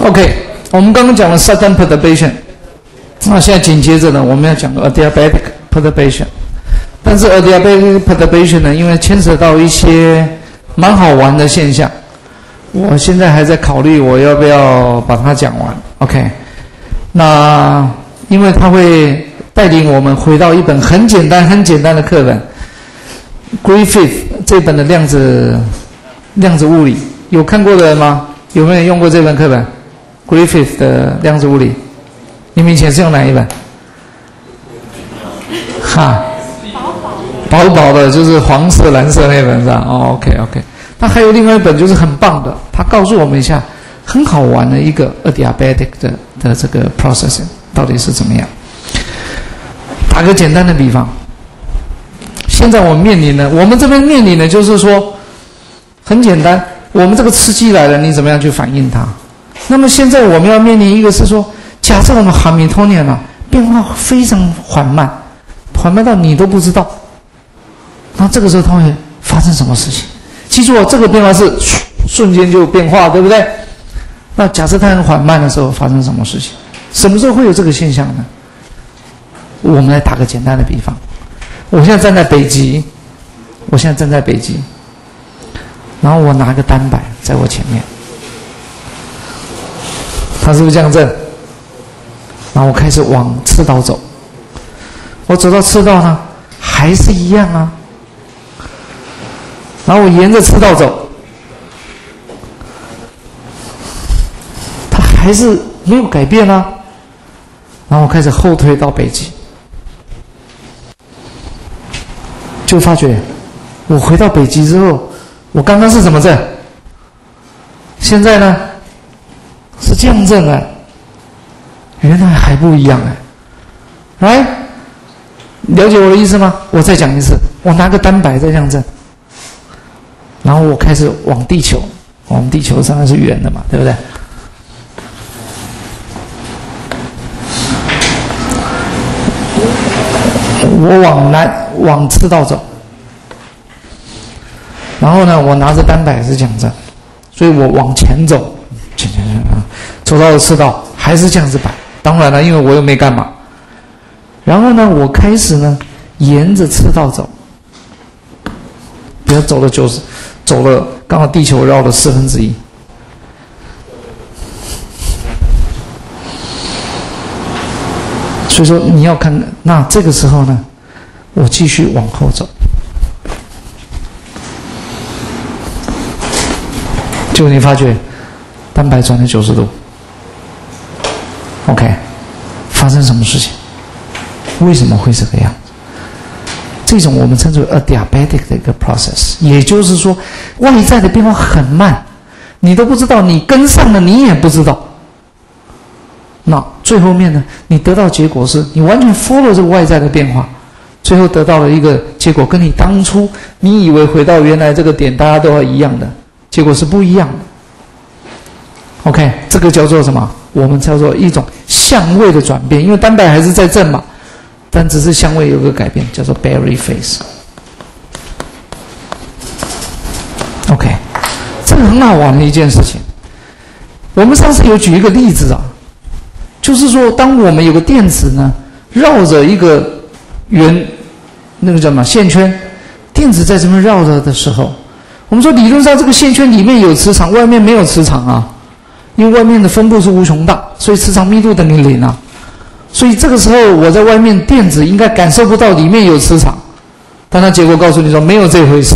OK，我们刚刚讲了 sudden perturbation，那现在紧接着呢，我们要讲 adiabatic perturbation。但是 adiabatic perturbation 呢，因为牵扯到一些蛮好玩的现象，我现在还在考虑我要不要把它讲完。OK，那因为它会带领我们回到一本很简单、很简单的课本，Griffith 这本的量子量子物理，有看过的吗？有没有用过这本课本？Griffith 的量子物理，你们以前是用哪一本？哈，薄薄的，就是黄色、蓝色那本是吧？哦，OK OK。那还有另外一本，就是很棒的，它告诉我们一下很好玩的一个 adiabatic 的的这个 processing 到底是怎么样。打个简单的比方，现在我们面临的，我们这边面临的就是说，很简单。我们这个刺激来了，你怎么样去反应它？那么现在我们要面临一个是说，假设我们哈密托尼呢变化非常缓慢，缓慢到你都不知道，那这个时候它会发生什么事情？记住哦，这个变化是瞬间就变化，对不对？那假设它很缓慢的时候发生什么事情？什么时候会有这个现象呢？我们来打个简单的比方，我现在站在北极，我现在站在北极。然后我拿个单摆在我前面，是不是这样正？然后我开始往赤道走，我走到赤道呢，还是一样啊。然后我沿着赤道走，它还是没有改变啊。然后我开始后退到北极，就发觉我回到北极之后。我刚刚是怎么震？现在呢？是这样震的。原来还不一样哎！来，了解我的意思吗？我再讲一次，我拿个单摆再这样震，然后我开始往地球，我们地球上是圆的嘛，对不对？我往南往赤道走。然后呢，我拿着单摆是这样子，所以我往前走，前前前，走到了赤道还是这样子摆。当然了，因为我又没干嘛。然后呢，我开始呢，沿着赤道走，比如走了九十，走了刚好地球绕了四分之一。所以说你要看，那这个时候呢，我继续往后走。就你发觉，单摆转了九十度。OK，发生什么事情？为什么会这个样子？这种我们称之为 adiabatic 的一个 process，也就是说，外在的变化很慢，你都不知道，你跟上了，你也不知道。那最后面呢？你得到结果是你完全 follow 这个外在的变化，最后得到了一个结果，跟你当初你以为回到原来这个点，大家都要一样的。结果是不一样的。OK，这个叫做什么？我们叫做一种相位的转变，因为单摆还是在正嘛，但只是相位有个改变，叫做 Berry Face。OK，这个很好玩的一件事情。我们上次有举一个例子啊，就是说，当我们有个电子呢，绕着一个圆，那个叫什么线圈，电子在这边绕着的时候。我们说，理论上这个线圈里面有磁场，外面没有磁场啊，因为外面的分布是无穷大，所以磁场密度等于零啊。所以这个时候我在外面电子应该感受不到里面有磁场，但它结果告诉你说没有这回事，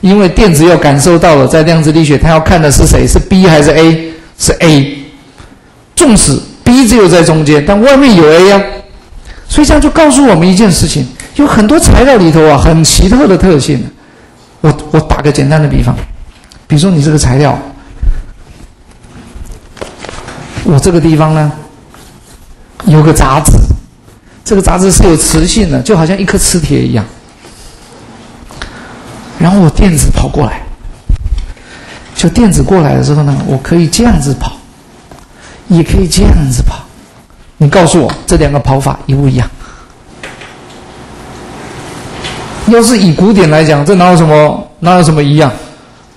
因为电子要感受到了，在量子力学它要看的是谁，是 B 还是 A？是 A。纵使 B 只有在中间，但外面有 A 呀，所以这样就告诉我们一件事情：有很多材料里头啊，很奇特的特性。我我打个简单的比方，比如说你这个材料，我这个地方呢有个杂质，这个杂质是有磁性的，就好像一颗磁铁一样。然后我电子跑过来，就电子过来的时候呢，我可以这样子跑，也可以这样子跑。你告诉我这两个跑法一不一样？要是以古典来讲，这哪有什么哪有什么一样？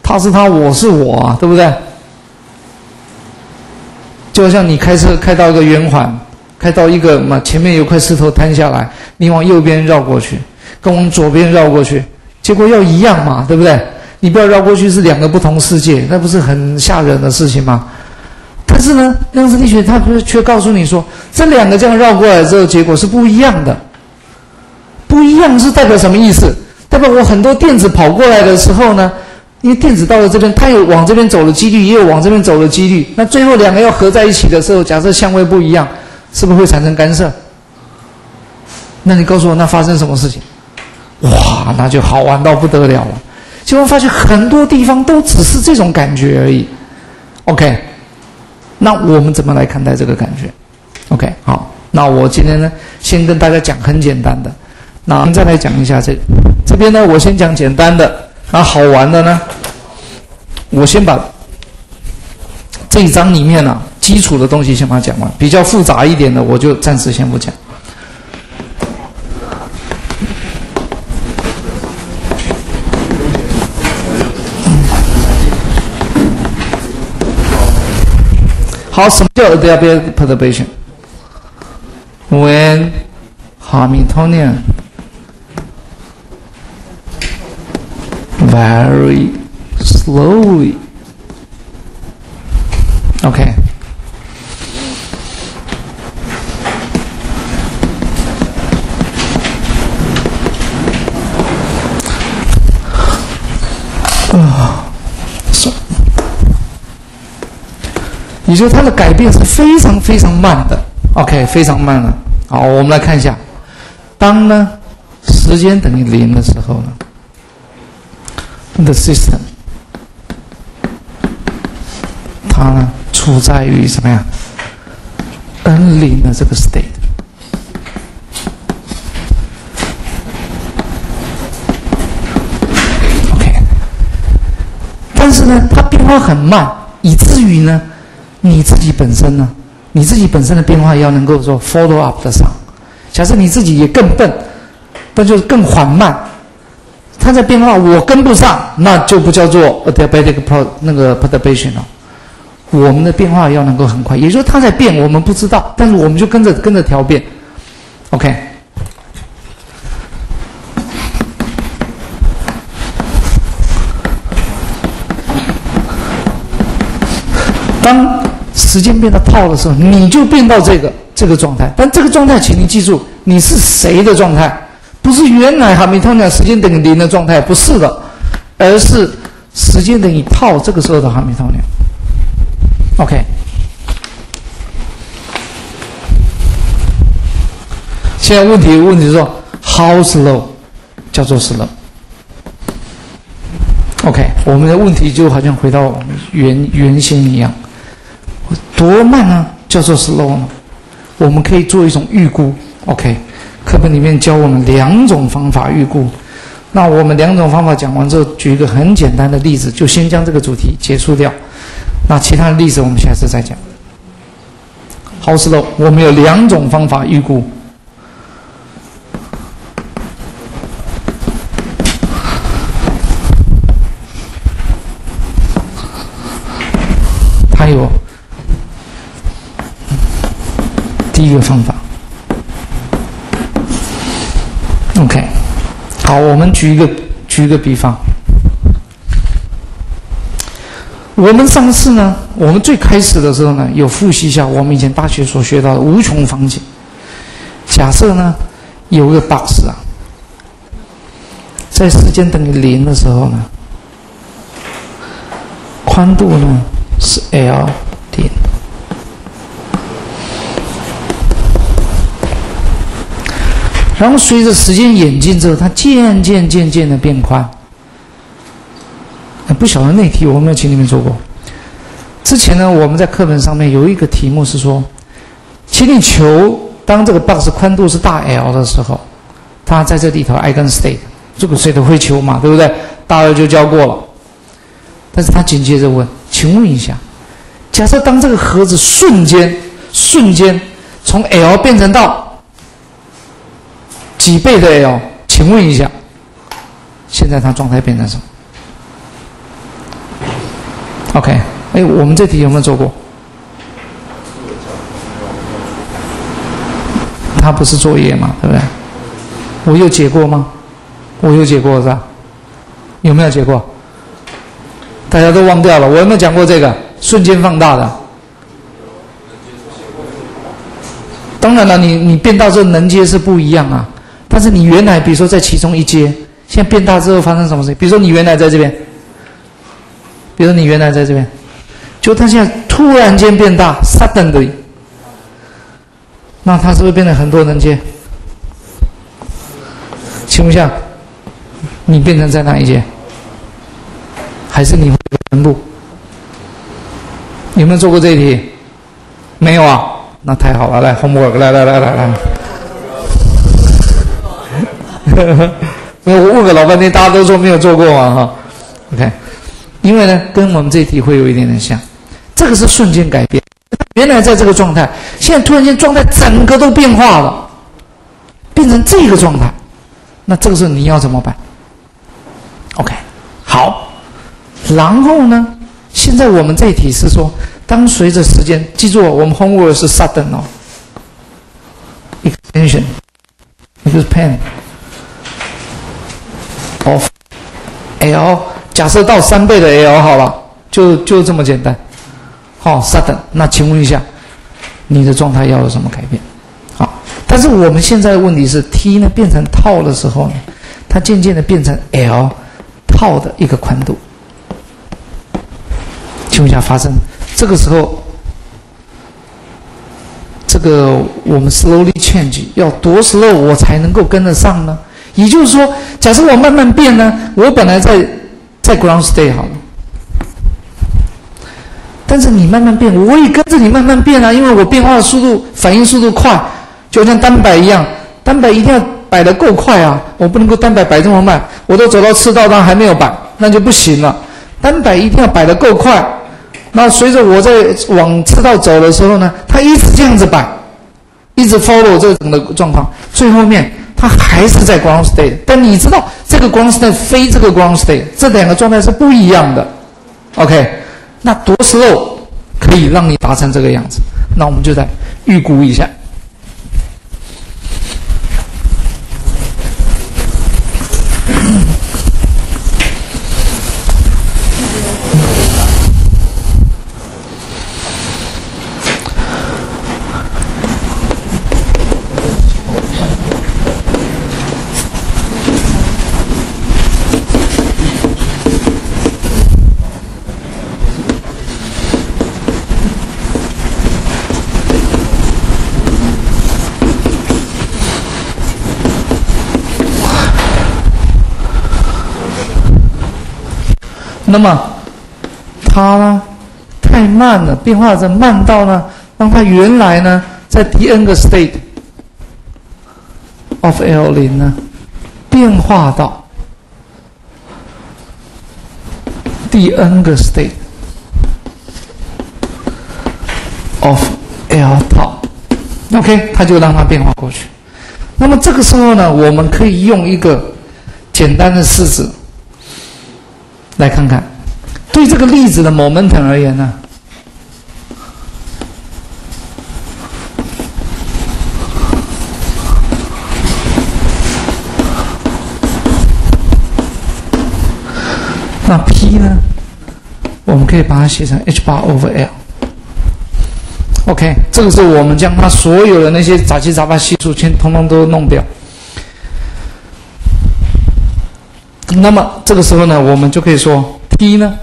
他是他，我是我，对不对？就像你开车开到一个圆环，开到一个嘛前面有块石头摊下来，你往右边绕过去，跟往左边绕过去，结果要一样嘛，对不对？你不要绕过去是两个不同世界，那不是很吓人的事情吗？但是呢，量子力学它不是却告诉你说，这两个这样绕过来之后，结果是不一样的。不一样是代表什么意思？代表我很多电子跑过来的时候呢？因为电子到了这边，它有往这边走的几率，也有往这边走的几率。那最后两个要合在一起的时候，假设相位不一样，是不是会产生干涉？那你告诉我，那发生什么事情？哇，那就好玩到不得了了。结果发现很多地方都只是这种感觉而已。OK，那我们怎么来看待这个感觉？OK，好，那我今天呢，先跟大家讲很简单的。那我们再来讲一下这个这边呢，我先讲简单的。那好玩的呢？我先把这一章里面呢基础的东西先把它讲完，比较复杂一点的我就暂时先不讲。好，什么叫 adiabatic perturbation？When Hamiltonian very slowly. Okay. So，也就是它的改变是非常非常慢的，OK，非常慢了。好，我们来看一下，当呢时间等于零的时候呢？the system，它呢处在于什么呀？n 零的这个 state。OK，但是呢，它变化很慢，以至于呢，你自己本身呢，你自己本身的变化要能够说 follow up 得上。假设你自己也更笨，那就是更缓慢。它在变化，我跟不上，那就不叫做 adiabatic pro 那个 pediation 了。我们的变化要能够很快，也就是它在变，我们不知道，但是我们就跟着跟着调变。OK。当时间变得泡的时候，你就变到这个这个状态。但这个状态，请你记住，你是谁的状态？不是原来哈密通量时间等于零的状态，不是的，而是时间等于套这个时候的哈密通量。OK，现在问题问题是说，How slow 叫做 slow？OK，我们的问题就好像回到原原先一样，多慢呢？叫做 slow 呢？我们可以做一种预估。OK。课本里面教我们两种方法预估，那我们两种方法讲完之后，举一个很简单的例子，就先将这个主题结束掉。那其他的例子我们下次再讲。好，石头，我们有两种方法预估，还有第一个方法。OK，好，我们举一个举一个比方。我们上次呢，我们最开始的时候呢，有复习一下我们以前大学所学到的无穷方解。假设呢，有个 box 啊，在时间等于零的时候呢，宽度呢是 L 点。然后随着时间演进之后，它渐渐渐渐的变宽。不晓得那题我有没有请你们做过？之前呢，我们在课本上面有一个题目是说，请你求当这个 box 宽度是大 L 的时候，它在这里头 eigen state，这个 state 会求嘛，对不对？大二就教过了。但是他紧接着问，请问一下，假设当这个盒子瞬间瞬间从 L 变成到几倍的有请问一下现在他状态变成什么？Ok 哎我们这题有没有做过？他不是作业吗对不对？我有解过吗？我有解过是吧？有没有解过？大家都忘掉了我有没有讲过这个？瞬间放大的。当然了你你变道这后能接是不一样啊。但是你原来比如说在其中一阶，现在变大之后发生什么事情？比如说你原来在这边，比如说你原来在这边，就它现在突然间变大，suddenly，那它是不是变得很多能接？请问一下，你变成在哪一阶？还是你会全部？有没有做过这一题？没有啊？那太好了，来，homework，来来来来来。因为我问个老半天，大家都说没有做过嘛，哈。OK，因为呢，跟我们这一题会有一点点像。这个是瞬间改变，原来在这个状态，现在突然间状态整个都变化了，变成这个状态。那这个时候你要怎么办？OK，好。然后呢？现在我们这一题是说，当随着时间，记住我们 homework 是 sudden 哦，extension，就是 pen of l，假设到三倍的 l 好了，就就这么简单。好，sudden，那请问一下，你的状态要有什么改变？好，但是我们现在的问题是 t 呢变成套的时候呢，它渐渐的变成 l 套的一个宽度。情况下发生，这个时候，这个我们 slowly change 要多 slow 我才能够跟得上呢？也就是说，假设我慢慢变呢，我本来在在 ground state 好了，但是你慢慢变，我也跟着你慢慢变啊，因为我变化的速度、反应速度快，就像单摆一样，单摆一定要摆得够快啊，我不能够单摆摆这么慢，我都走到赤道上还没有摆，那就不行了，单摆一定要摆得够快。那随着我在往赤道走的时候呢，它一直这样子摆，一直 follow 这种的状况，最后面它还是在 ground state。但你知道这个 ground state 非这个 ground state，这两个状态是不一样的。OK，那多 slow 可以让你达成这个样子？那我们就再预估一下。那么，它呢太慢了，变化的慢到呢，让它原来呢在第 n 个 state of L 零呢变化到第 n 个 state of L 套，OK，它就让它变化过去。那么这个时候呢，我们可以用一个简单的式子。来看看，对这个粒子的 momentum 而言呢，那 P 呢，我们可以把它写成 h 八 over l。OK，这个是我们将它所有的那些杂七杂八系数全通通都弄掉。那么这个时候呢，我们就可以说 T 呢，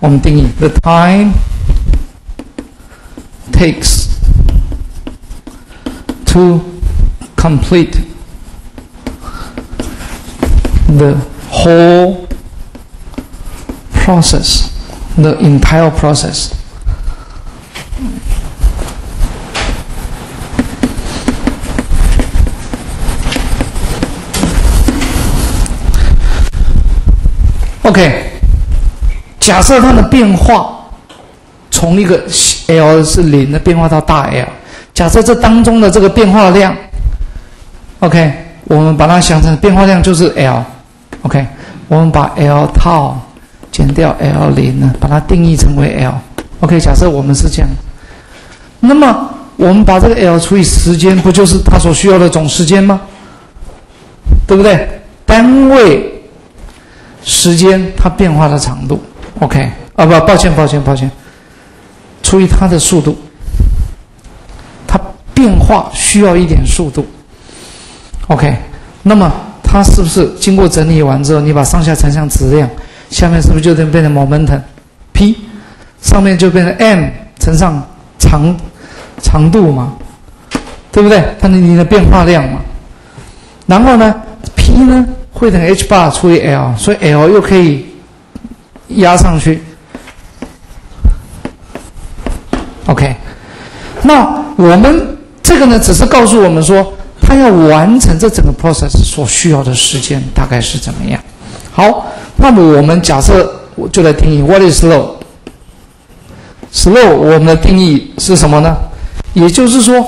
我们定义 the time takes to complete the whole process, the entire process. OK，假设它的变化从一个 L 是零的变化到大 L，假设这当中的这个变化量，OK，我们把它想成变化量就是 L，OK，我们把 L 套减掉 L 零呢，把它定义成为 L，OK，假设我们是这样，那么我们把这个 L 除以时间，不就是它所需要的总时间吗？对不对？单位时间它变化的长度，OK 啊不，抱歉抱歉抱歉，除以它的速度，它变化需要一点速度，OK，那么它是不是经过整理完之后，你把上下乘上质量，下面是不是就能变成 momentum P，上面就变成 m 乘上长长度嘛，对不对？它的你的变化量嘛，然后呢，P 呢？会等于 h 八除以 l，所以 l 又可以压上去。OK，那我们这个呢，只是告诉我们说，它要完成这整个 process 所需要的时间大概是怎么样。好，那么我们假设我就来定义 what is slow？slow 我们的定义是什么呢？也就是说，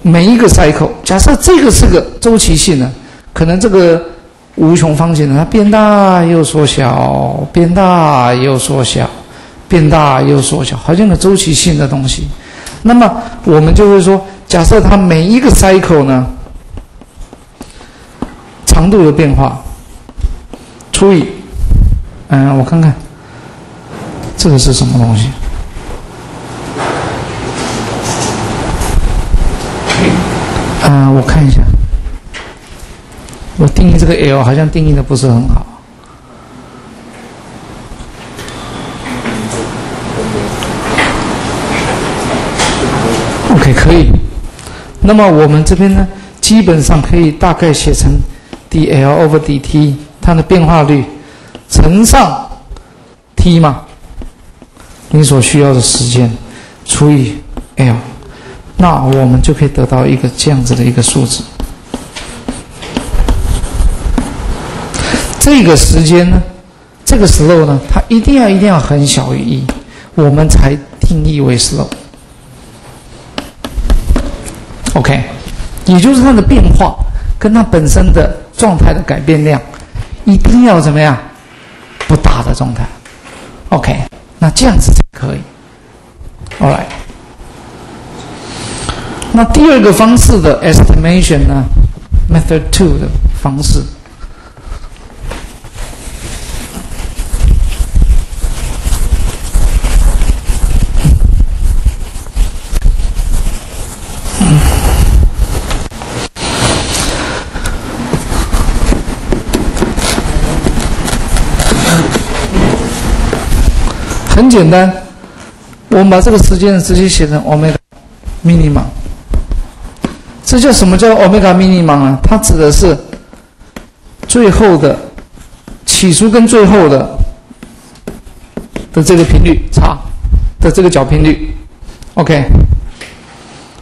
每一个 cycle，假设这个是个周期性的。可能这个无穷方形呢，它变大又缩小，变大又缩小，变大又缩小，好像个周期性的东西。那么我们就会说，假设它每一个 cycle 呢，长度的变化除以，嗯，我看看，这个是什么东西？嗯，我看一下。我定义这个 L 好像定义的不是很好。OK，可以。那么我们这边呢，基本上可以大概写成 dL over dt，它的变化率乘上 t 嘛，你所需要的时间除以 L，那我们就可以得到一个这样子的一个数字。这个时间呢，这个 slow 呢，它一定要一定要很小于一，我们才定义为 slow。OK，也就是它的变化跟它本身的状态的改变量，一定要怎么样？不大的状态。OK，那这样子才可以。Alright，那第二个方式的 estimation 呢，method two 的方式。很简单，我们把这个时间直接写成欧米伽 minimum。这叫什么叫欧米伽 minimum 呢？它指的是最后的起初跟最后的的这个频率差的这个角频率。OK，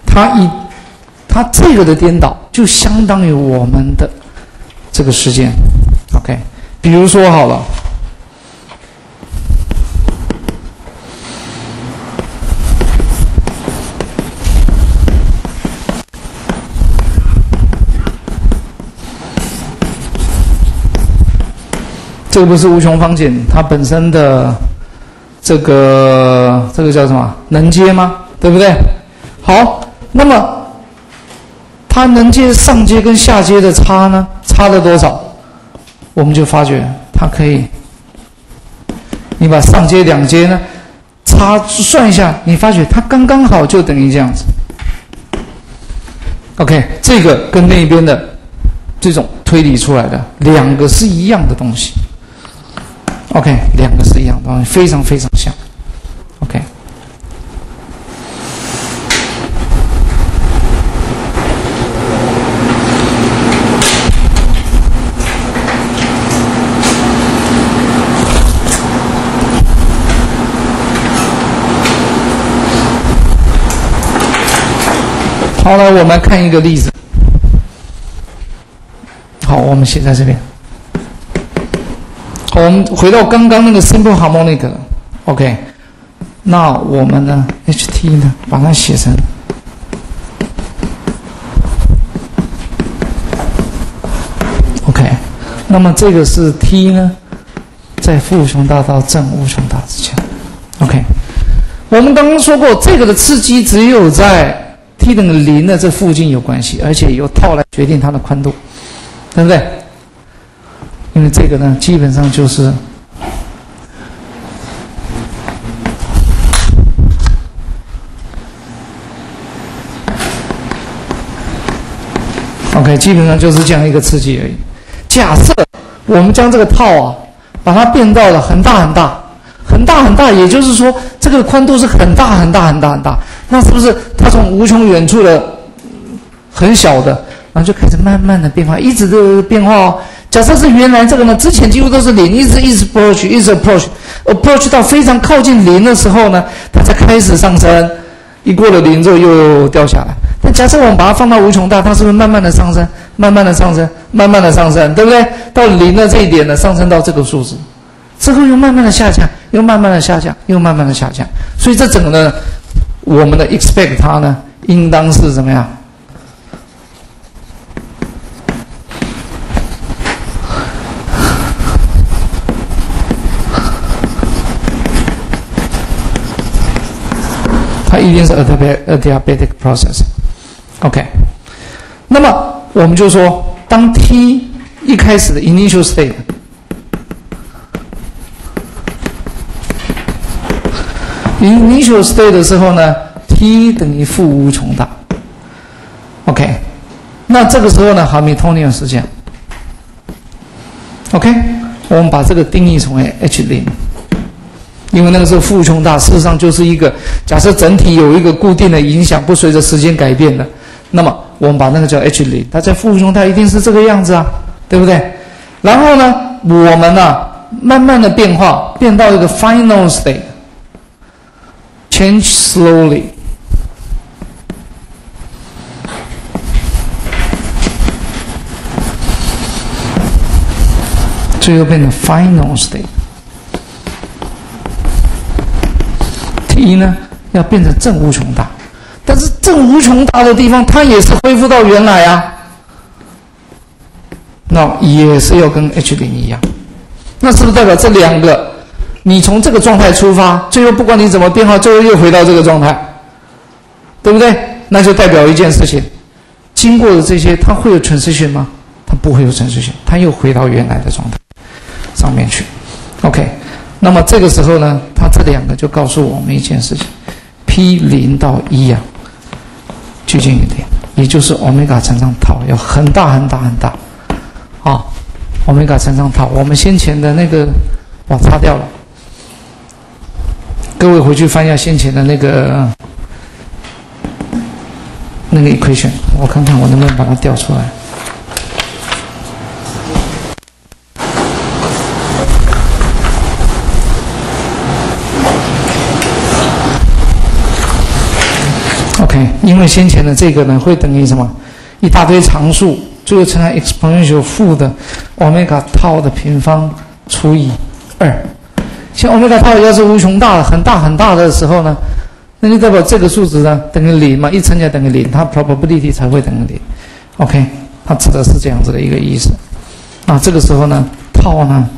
它一它这个的颠倒就相当于我们的这个时间。OK，比如说好了。这个不是无穷方程，它本身的这个这个叫什么能接吗？对不对？好，那么它能接上阶跟下阶的差呢？差了多少？我们就发觉它可以，你把上阶两阶呢差算一下，你发觉它刚刚好就等于这样子。OK，这个跟那边的这种推理出来的两个是一样的东西。OK，两个是一样的，非常非常像。OK，好了，我们看一个例子。好，我们写在这边。我们回到刚刚那个 simple harmonic，OK，那我们呢，HT 呢，把它写成，OK，那么这个是 T 呢，在负无穷大到正无穷大之间，OK，我们刚刚说过，这个的刺激只有在 t 等于零的这附近有关系，而且由套来决定它的宽度，对不对？因为这个呢，基本上就是。OK，基本上就是这样一个刺激而已。假设我们将这个套啊，把它变到了很大很大、很大很大，也就是说这个宽度是很大很大很大很大，那是不是它从无穷远处的很小的，然后就开始慢慢的变化，一直都变化哦。假设是原来这个呢，之前几乎都是零，一直一直 approach，一直 approach，approach 到非常靠近零的时候呢，它才开始上升，一过了零之后又掉下来。那假设我们把它放到无穷大，它是不是慢慢的上升，慢慢的上升，慢慢的上升，对不对？到零的这一点呢，上升到这个数字，之后又慢慢的下降，又慢慢的下降，又慢慢的下降。所以这整个呢，我们的 expect 它呢，应当是怎么样？一定是 adiabatic process。OK，那么我们就说，当 t 一开始的 initial state，initial state 的时候呢，t 等于负无穷大。OK，那这个时候呢，Hamiltonian 时间。OK，我们把这个定义成为 h 零，因为那个时候负无穷大，事实上就是一个假设整体有一个固定的影响，不随着时间改变的。那么我们把那个叫 h 零，它在负无穷大一定是这个样子啊，对不对？然后呢，我们呢慢慢的变化，变到一个 final state，change slowly，最后变成 final state 一呢要变成正无穷大。但是正无穷大的地方，它也是恢复到原来啊，那也是要跟 h 零一样，那是不是代表这两个，你从这个状态出发，最后不管你怎么变化，最后又回到这个状态，对不对？那就代表一件事情，经过的这些，它会有 transition 吗？它不会有 transition，它又回到原来的状态上面去。OK，那么这个时候呢，它这两个就告诉我们一件事情：P 零到一呀。趋近一点，也就是欧米伽乘上套要很大很大很大，啊，欧米伽乘上套我们先前的那个我擦掉了，各位回去翻一下先前的那个那个 equation，我看看我能不能把它调出来。OK，因为先前的这个呢，会等于什么？一大堆常数，最后乘上 exponential 负的 omega tau 的平方除以二。像 omega tau 要是无穷大的、很大很大的时候呢，那就代表这个数值呢等于零嘛，一乘起来等于零，它 probability 才会等于零。OK，它指的是这样子的一个意思。那，这个时候呢，tau 呢，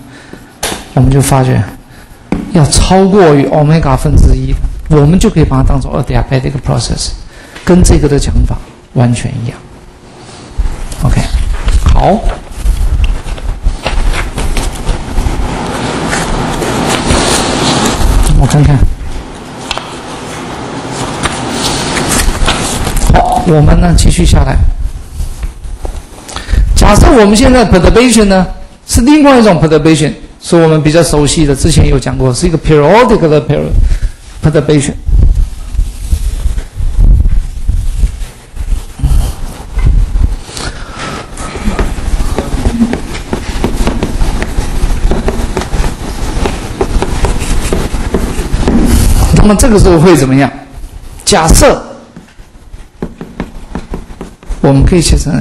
我们就发觉要超过于 omega 分之一，我们就可以把它当做 adiabatic process。跟这个的讲法完全一样。OK，好，我看看。好，我们呢继续下来。假设我们现在 perturbation 呢是另外一种 perturbation，是我们比较熟悉的，之前有讲过，是一个 periodical 的 perturbation。那么这个时候会怎么样？假设我们可以写成，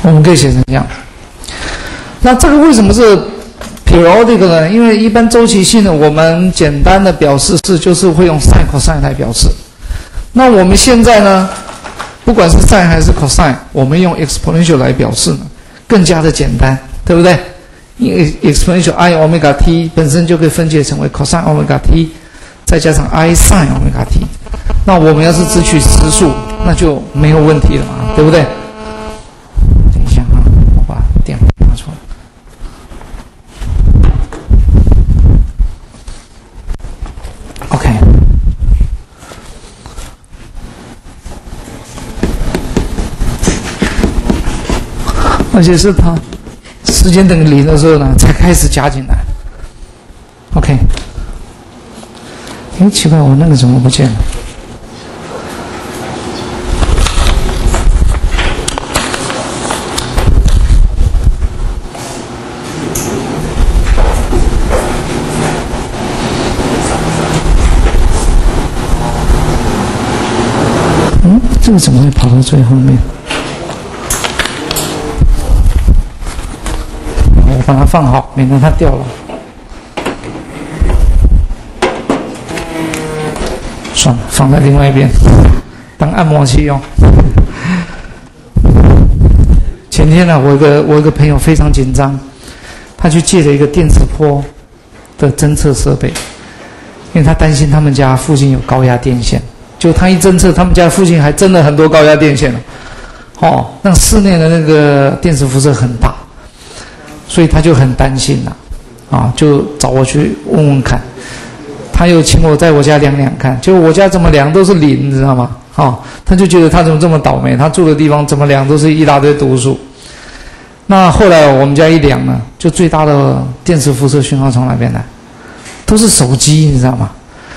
我们可以写成这样。那这个为什么是 periodic 呢？因为一般周期性的，我们简单的表示是就是会用 sin、cosine 来表示。那我们现在呢，不管是 sin 还是 cosine，我们用 exponential 来表示呢，更加的简单，对不对？因为 exponential i omega t 本身就可以分解成为 cosine omega t，再加上 i sine omega t。那我们要是只取实数，那就没有问题了嘛，对不对？等一下啊，我把电脑拿出来。OK，而且是它时间等于零的时候呢，才开始加进来。OK，哎，奇怪，我那个怎么不见了？嗯这个怎么会跑到最后面？把它放好，免得它掉了。算了，放在另外一边，当按摩器用。前天呢，我一个我一个朋友非常紧张，他去借了一个电磁波的侦测设备，因为他担心他们家附近有高压电线。就他一侦测，他们家附近还真的很多高压电线了，哦，那室内的那个电磁辐射很大，所以他就很担心呐，啊，就找我去问问看，他又请我在我家量量看，就我家怎么量都是零，你知道吗？啊，他就觉得他怎么这么倒霉，他住的地方怎么量都是一大堆毒素。那后来我们家一量呢，就最大的电磁辐射讯号从哪边来？都是手机，你知道吗？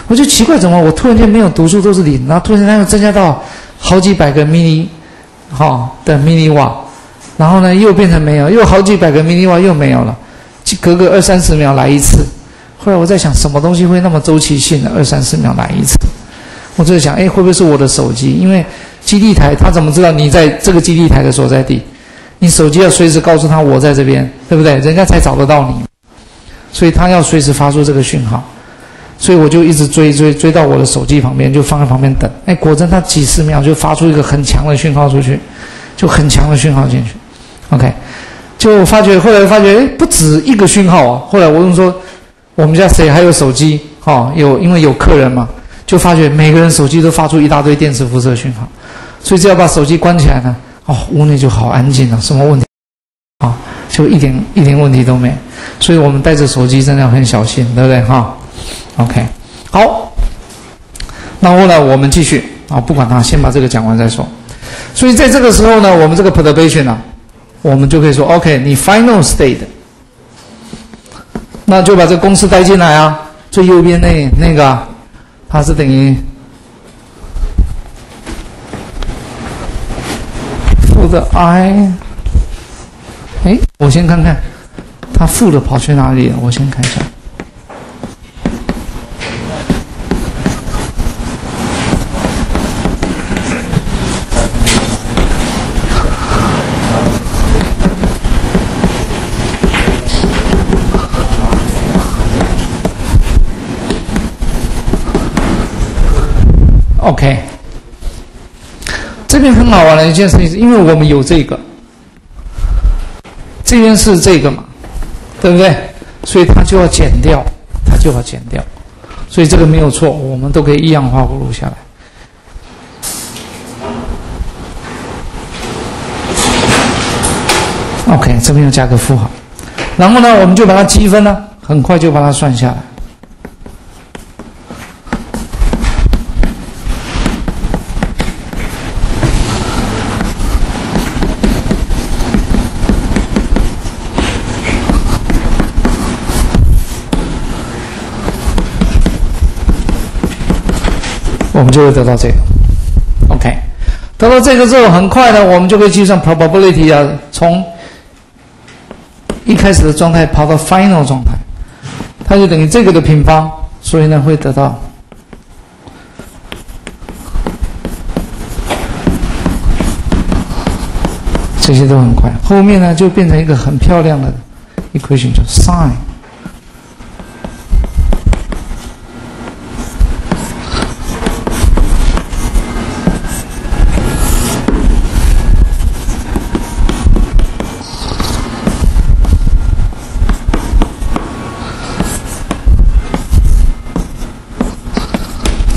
我就奇怪，怎么我突然间没有读书都是零，然后突然间又增加到好几百个 mini，哈的 mini 瓦，然后呢又变成没有，又好几百个 mini 瓦又没有了，隔个二三十秒来一次。后来我在想，什么东西会那么周期性的二三十秒来一次？我就在想，哎，会不会是我的手机？因为基地台它怎么知道你在这个基地台的所在地？你手机要随时告诉他我在这边，对不对？人家才找得到你，所以他要随时发出这个讯号。所以我就一直追追追到我的手机旁边，就放在旁边等。哎，果真，他几十秒就发出一个很强的讯号出去，就很强的讯号进去。OK，就发觉后来发觉，哎，不止一个讯号啊。后来我问说，我们家谁还有手机？哦，有，因为有客人嘛，就发觉每个人手机都发出一大堆电磁辐射讯号。所以只要把手机关起来呢，哦，屋内就好安静了，什么问题？啊，就一点一点问题都没。所以我们带着手机真的要很小心，对不对？哈。OK，好，那后来我们继续啊，不管它，先把这个讲完再说。所以在这个时候呢，我们这个 perturbation 呢，我们就可以说 OK，你 final state，那就把这个公式带进来啊。最右边那那个，它是等于负的 i，哎，我先看看，它负的跑去哪里了？我先看一下。OK，这边很好玩的一件事情是，因为我们有这个，这边是这个嘛，对不对？所以它就要减掉，它就要减掉，所以这个没有错，我们都可以一氧化葫芦下来。OK，这边要加个负号，然后呢，我们就把它积分呢，很快就把它算下来。就会得到这个，OK，得到这个之后，很快呢，我们就可以计算 probability 啊，从一开始的状态跑到 final 状态，它就等于这个的平方，所以呢会得到这些都很快，后面呢就变成一个很漂亮的 equation，叫 sin。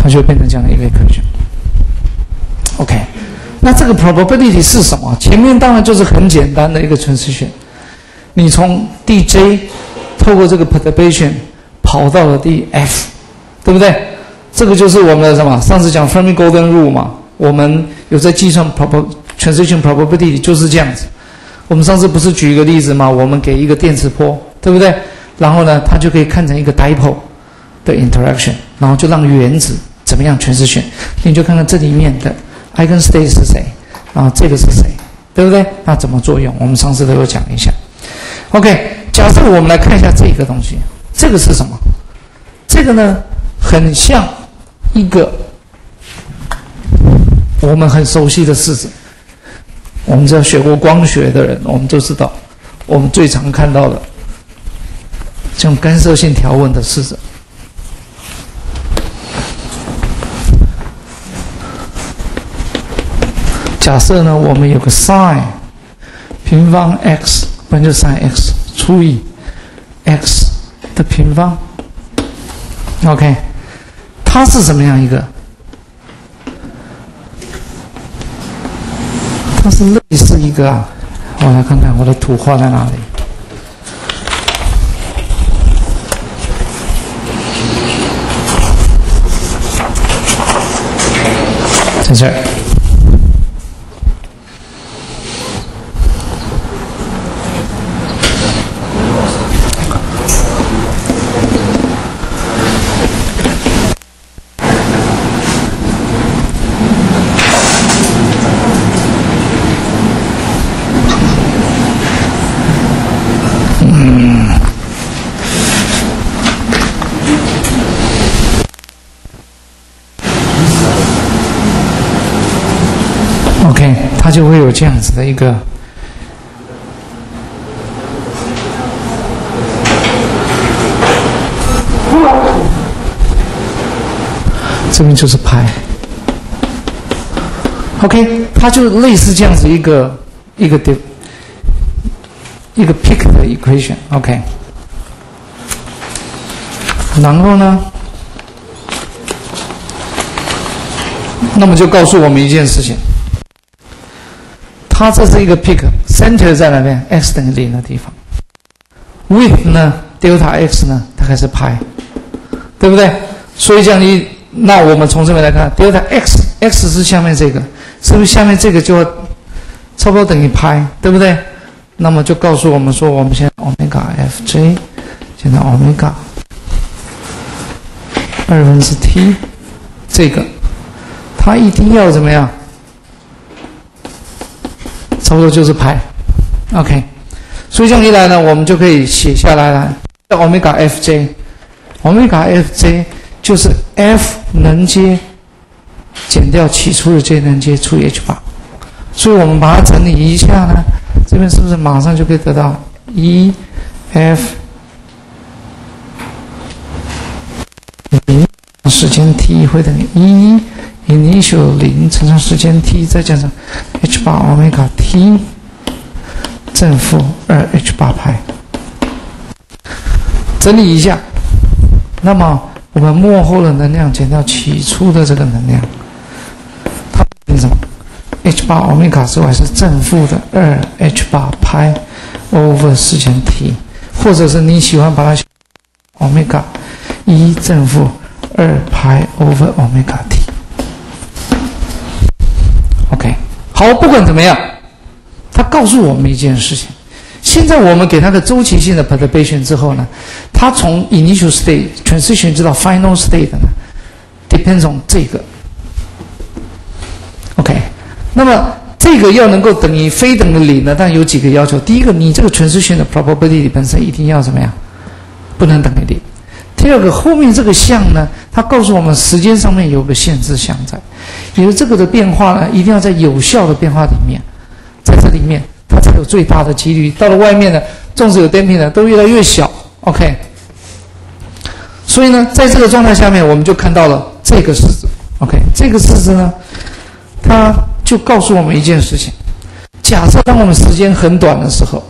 就变成这样的一个 equation。OK，那这个 probability 是什么？前面当然就是很简单的一个 transition，你从 dj 透过这个 perturbation 跑到了 df，对不对？这个就是我们的什么？上次讲 Fermi-Golden rule 嘛，我们有在计算 prob transition probability 就是这样子。我们上次不是举一个例子吗？我们给一个电磁波，对不对？然后呢，它就可以看成一个 dipole 的 interaction，然后就让原子怎么样全是选，你就看看这里面的 eigenstate 是谁，啊这个是谁，对不对？那怎么作用？我们上次都有讲一下。OK，假设我们来看一下这个东西，这个是什么？这个呢，很像一个我们很熟悉的式子。我们只要学过光学的人，我们都知道，我们最常看到的，像干涉性条纹的式子。假设呢，我们有个 sin 平方 x，分之 sin x 除以 x 的平方。OK，它是什么样一个？它是类似一个啊，我来看看我的图画在哪里，在这儿。它就会有这样子的一个，这边就是拍，OK，它就类似这样子一个一个的，一个 pick 的 equation，OK，然后呢，那么就告诉我们一件事情。它这是一个 pick，center 在哪边？x 等于零的地方。width 呢？delta x 呢？它还是派，对不对？所以这样一，那我们从这边来看，delta x，x 是下面这个，是不是下面这个就差不多等于派，对不对？那么就告诉我们说，我们现在 omega fj，现在 omega 二分之 t，这个它一定要怎么样？差不多就是派，OK，所以这样一来呢，我们就可以写下来了。欧米伽 Fj，欧米伽 Fj 就是 F 能阶减掉起初的 J 能阶除以 h 八，所以我们把它整理一下呢，这边是不是马上就可以得到一 F 零时间 t 会等于一。Initial 零乘上时间 t 再加上 h 八 omega t 正负二 h 八派，整理一下，那么我们幕后的能量减掉起初的这个能量，它变成？h 八 omega 之外是正负的二 h 八派 over 时间 t，或者是你喜欢把它 omega 一正负二派 over omega t。好，不管怎么样，他告诉我们一件事情。现在我们给他的周期性的 perturbation 之后呢，他从 initial state transition 知道 final state 呢，depends on 这个。OK，那么这个要能够等于非等于零呢？但有几个要求。第一个，你这个 transition 的 probability 本身一定要怎么样？不能等于零。第二个，后面这个项呢，它告诉我们时间上面有个限制项在。比如这个的变化呢，一定要在有效的变化里面，在这里面它才有最大的几率。到了外面呢，纵使有 damping 的，都越来越小。OK，所以呢，在这个状态下面，我们就看到了这个式子。OK，这个式子呢，它就告诉我们一件事情：假设当我们时间很短的时候。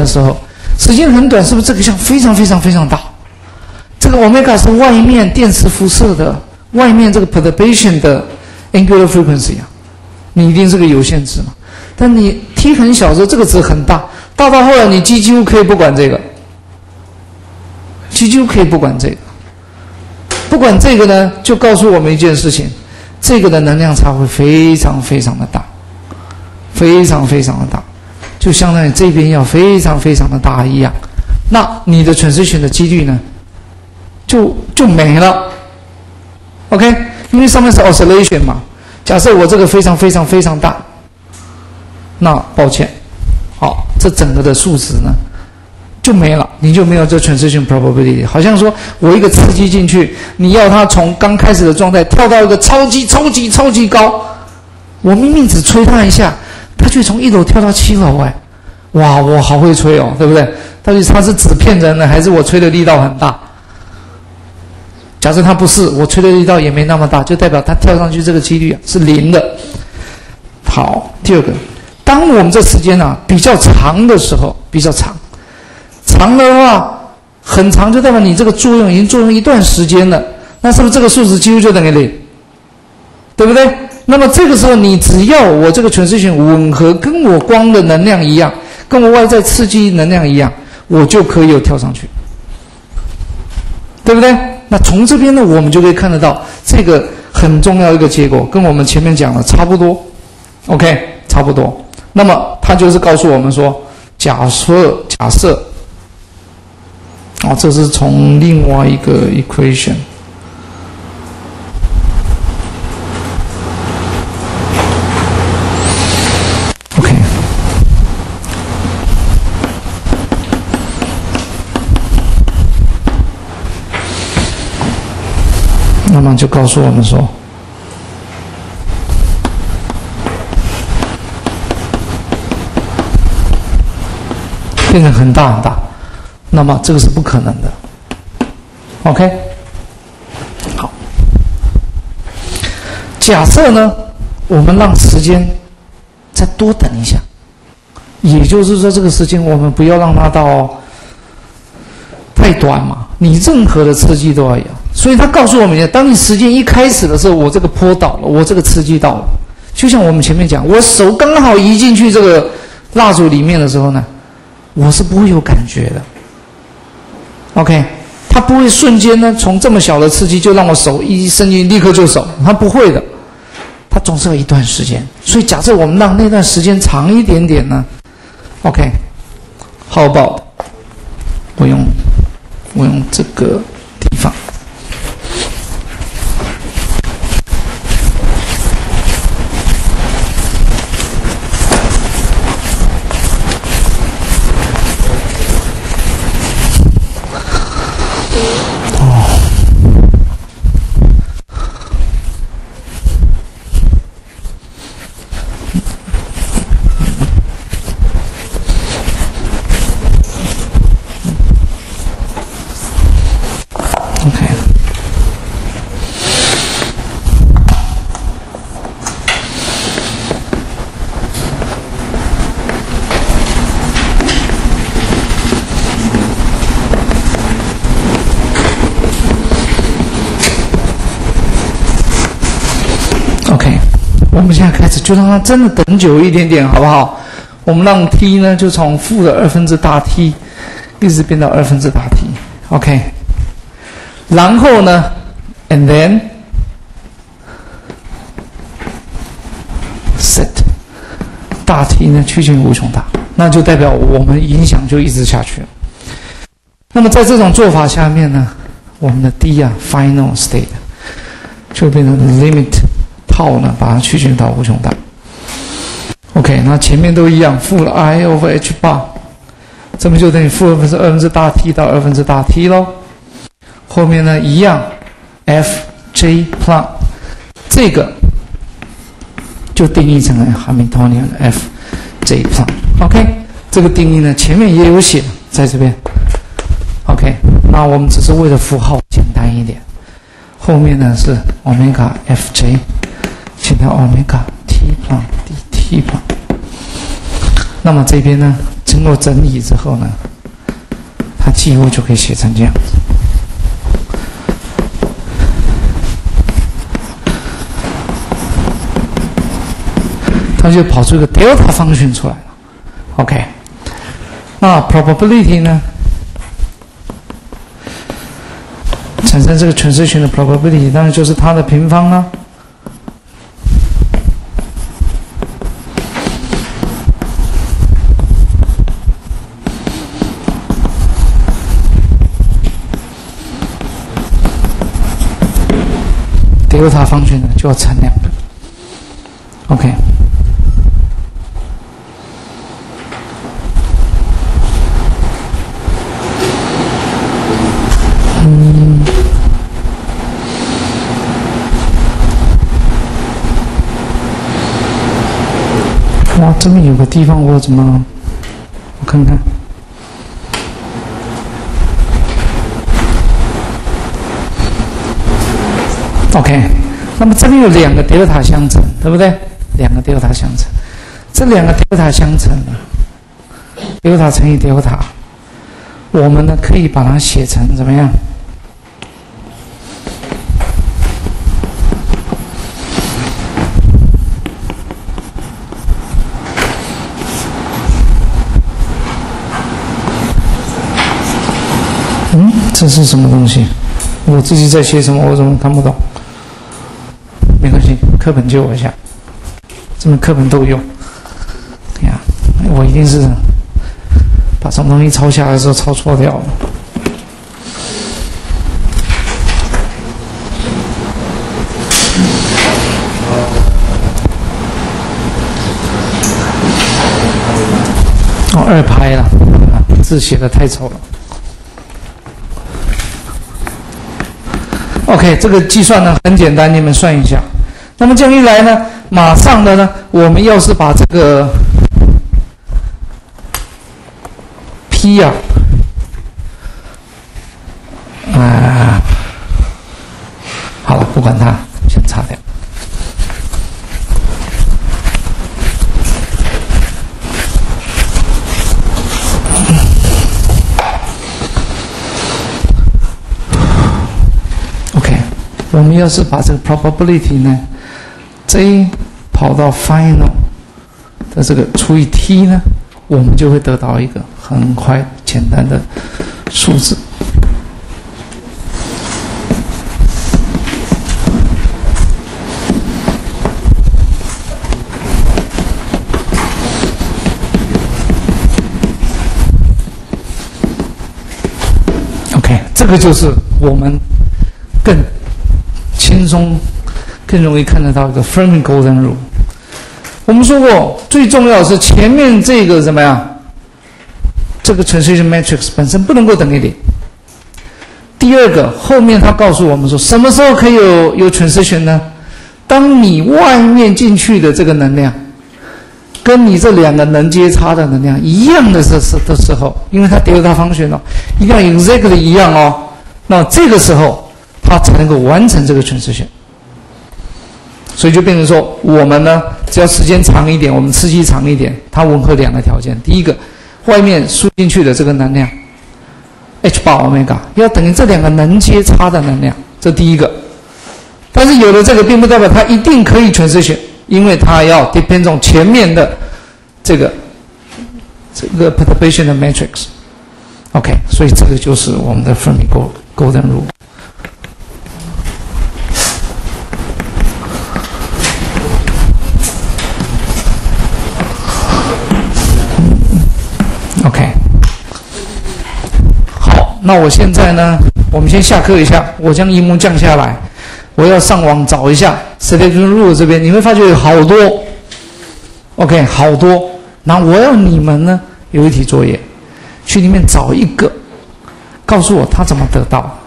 的时候，时间很短，是不是这个像非常非常非常大？这个 omega 是外面电磁辐射的，外面这个 perturbation 的 angular frequency 啊，你一定是个有限值嘛。但你 t 很小的时候，这个值很大，大到后来你几乎可以不管这个，几乎可以不管这个，不管这个呢，就告诉我们一件事情：这个的能量差会非常非常的大，非常非常的大，就相当于这边要非常非常的大一样。那你的 transition 的几率呢，就就没了。OK，因为上面是 oscillation 嘛。假设我这个非常非常非常大。那抱歉，好，这整个的数值呢就没了，你就没有这 transition probability。好像说我一个刺激进去，你要它从刚开始的状态跳到一个超级超级超级高，我明明只吹它一下，他却从一楼跳到七楼，哎，哇，我好会吹哦，对不对？到底他是纸骗人呢，还是我吹的力道很大？假设他不是，我吹的力道也没那么大，就代表他跳上去这个几率是零的。好，第二个。当我们这时间啊比较长的时候，比较长，长的话很长，就代表你这个作用已经作用一段时间了。那是不是这个数值几乎就等于零？对不对？那么这个时候，你只要我这个全视线吻合，跟我光的能量一样，跟我外在刺激能量一样，我就可以有跳上去，对不对？那从这边呢，我们就可以看得到这个很重要一个结果，跟我们前面讲的差不多。OK，差不多。那么，他就是告诉我们说：假设，假设，哦，这是从另外一个 equation。OK，那么就告诉我们说。变成很大很大，那么这个是不可能的。OK，好。假设呢，我们让时间再多等一下，也就是说，这个时间我们不要让它到太短嘛。你任何的刺激都要有，所以他告诉我们：，当你时间一开始的时候，我这个坡倒了，我这个刺激到了，就像我们前面讲，我手刚好移进去这个蜡烛里面的时候呢。我是不会有感觉的，OK，它不会瞬间呢，从这么小的刺激就让我手一伸进立刻就手，它不会的，它总是要一段时间。所以假设我们让那段时间长一点点呢，OK，好不我用我用这个地方。我们现在开始，就让它真的等久一点点，好不好？我们让 t 呢，就从负的二分之大 t 一直变到二分之大 t，OK。然后呢，and then set 大 t 呢趋近于无穷大，那就代表我们影响就一直下去。那么在这种做法下面呢，我们的 d 啊 final state 就变成 limit。套呢，把它趋近到无穷大。OK，那前面都一样，负了 I over H bar，这不就等于负二分之二分之大 T 到二分之大 T 喽？后面呢一样，F J plus 这个就定义成了 Hamiltonian F J plus。OK，这个定义呢前面也有写，在这边。OK，那我们只是为了符号简单一点，后面呢是 Omega F J。减掉欧米伽 t 旁地方。那么这边呢，经过整理之后呢，它几乎就可以写成这样子。它就跑出一个 delta 方程出来了。OK，那 probability 呢？产生这个 transition 的 probability，当然就是它的平方了、啊。了。delta function 呢就要乘两个。OK。哇，这边有个地方，我怎么？我看看。OK，那么这里有两个德尔塔相乘，对不对？两个德尔塔相乘，这两个德尔塔相乘，德尔塔乘以德尔塔，我们呢可以把它写成怎么样？这是什么东西？我自己在写什么？我怎么看不懂？没关系，课本借我一下。这么课本都有。呀，我一定是把什么东西抄下来的时候抄错掉了。哦，二拍了，字写的太丑了。OK，这个计算呢很简单，你们算一下。那么这样一来呢，马上的呢，我们要是把这个 P 呀，啊，好了，不管它，先擦掉。我们要是把这个 probability 呢，J 跑到 final 的这个除以 T 呢，我们就会得到一个很快简单的数字。OK，这个就是我们更。轻松，更容易看得到一个 Fermi Golden Rule。我们说过，最重要是前面这个什么呀？这个 transition matrix 本身不能够等于零。第二个，后面他告诉我们说，什么时候可以有有 transition 呢？当你外面进去的这个能量，跟你这两个能阶差的能量一样的时时的时候，因为它叠入它方旋了，一定要 exactly 一样哦。那这个时候。它才能够完成这个全实现，所以就变成说，我们呢，只要时间长一点，我们刺激长一点，它吻合两个条件：第一个，外面输进去的这个能量，H 八 omega 要等于这两个能阶差的能量，这第一个。但是有了这个，并不代表它一定可以全实现，因为它要 depend on 前面的这个这个 perturbation 的 matrix。OK，所以这个就是我们的 Fermi Golden Rule。那我现在呢，我们先下课一下，我将荧幕降下来，我要上网找一下 Selection Rule 这边，你会发觉有好多，OK，好多。那我要你们呢，有一题作业，去里面找一个，告诉我他怎么得到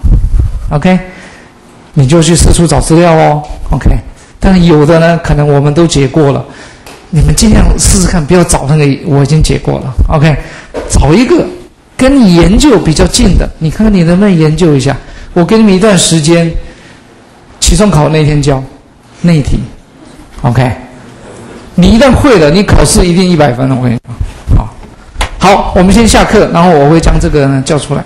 ，OK，你就去四处找资料哦，OK。但是有的呢，可能我们都解过了。你们尽量试试看，不要找那个我已经解过了。OK，找一个跟你研究比较近的，你看看你能不能研究一下。我给你们一段时间，期中考那天教那一题。OK，你一旦会了，你考试一定一百分了。我跟你说，好，好，我们先下课，然后我会将这个呢叫出来。